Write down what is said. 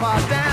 my dad.